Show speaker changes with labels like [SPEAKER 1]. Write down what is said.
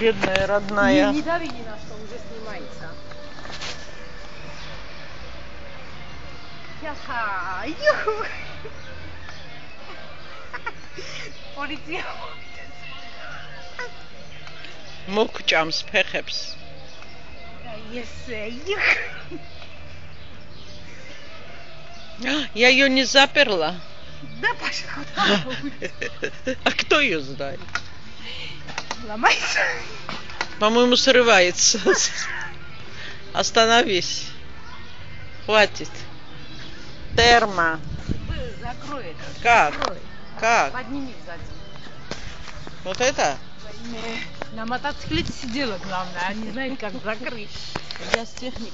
[SPEAKER 1] бедная родная.
[SPEAKER 2] Не, не дави ни на что, уже снимается. Яха, юху. Полиция.
[SPEAKER 1] Mokjams,
[SPEAKER 2] perhaps. Yes,
[SPEAKER 1] Я ее а, не заперла.
[SPEAKER 2] Да, пошла.
[SPEAKER 1] А кто ее знает?
[SPEAKER 2] Ломайся.
[SPEAKER 1] По-моему, срывается. Остановись. Хватит. Терма.
[SPEAKER 2] Закрой это.
[SPEAKER 1] Как?
[SPEAKER 2] Закрой.
[SPEAKER 1] Как?
[SPEAKER 2] Подними сзади.
[SPEAKER 1] Вот это?
[SPEAKER 2] На мотоциклете сидела, главное, а не знает, как закрыть.
[SPEAKER 1] Я с техникой